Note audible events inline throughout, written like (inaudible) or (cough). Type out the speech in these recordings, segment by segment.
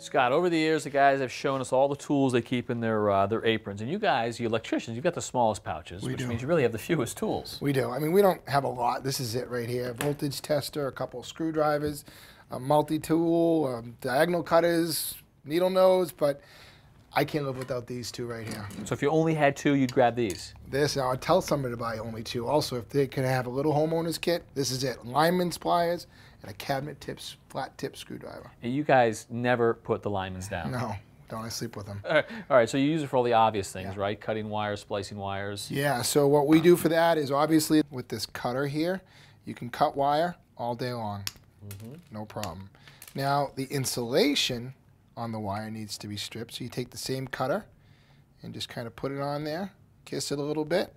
Scott, over the years, the guys have shown us all the tools they keep in their uh, their aprons, and you guys, you electricians, you've got the smallest pouches, We which do. means you really have the fewest tools. We do. I mean, we don't have a lot. This is it right here. Voltage tester, a couple of screwdrivers, a multi-tool, um, diagonal cutters, needle nose, but I can't live without these two right here. So if you only had two, you'd grab these. This, I'd tell somebody to buy only two. Also, if they can have a little homeowner's kit, this is it. Lineman's pliers and a cabinet tips, flat tip screwdriver. And you guys never put the linemen's down. No, don't I sleep with them. (laughs) All right, so you use it for all the obvious things, Yeah. right? Cutting wires, splicing wires. Yeah, so what we do for that is obviously with this cutter here, you can cut wire all day long. Mm-hmm. No problem. Now, the insulation on the wire needs to be stripped. So you take the same cutter and just kind of put it on there, kiss it a little bit,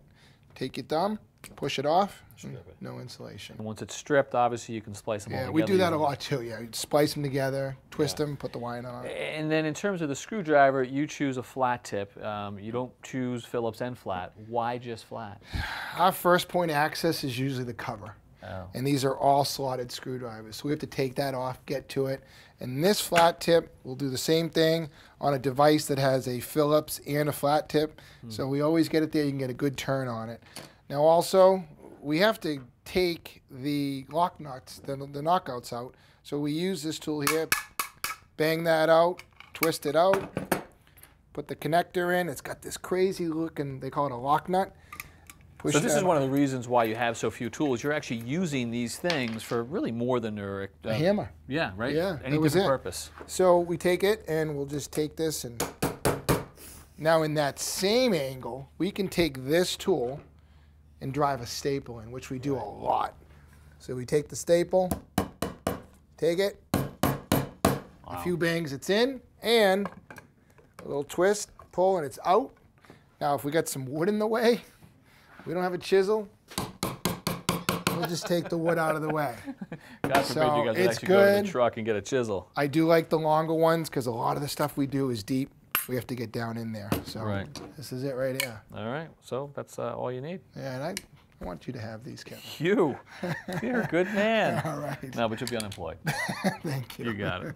take your thumb, push it off, Strip it. no insulation. And once it's stripped, obviously you can splice them all Yeah, we do that a lot too. Yeah, you splice them together, twist them, put the wire on. And then in terms of the screwdriver, you choose a flat tip. Um, you don't choose Phillips and flat. Why just flat? Our first point of access is usually the cover. Oh. And these are all slotted screwdrivers. So we have to take that off, get to it. And this flat tip will do the same thing on a device that has a Phillips and a flat tip. Hmm. So we always get it there. You can get a good turn on it. Now also, we have to take the lock nuts, the, the knockouts out. So we use this tool here, bang that out, twist it out, put the connector in. It's got this crazy looking, they call it a lock nut. So this is one of the reasons why you have so few tools. You're actually using these things for really more than their uh, a hammer. Yeah, right. Yeah, Any different purpose. So we take it and we'll just take this and now in that same angle, we can take this tool and drive a staple in, which we do a lot. So we take the staple, take it, a few bangs, it's in, and a little twist, pull, and it's out. Now, if we got some wood in the way, we don't have a chisel, we'll just take the wood out of the way. (laughs) God forbid So, you guys would it's go to the good. truck and get a chisel. I do like the longer ones because a lot of the stuff we do is deep. We have to get down in there. So Right. this is it right here. All right. So that's uh, all you need. Yeah, and I, I want you to have these, Kevin. (laughs) You, you're a good man. (laughs) All right. No, but you'll be unemployed. Thank you. You got it.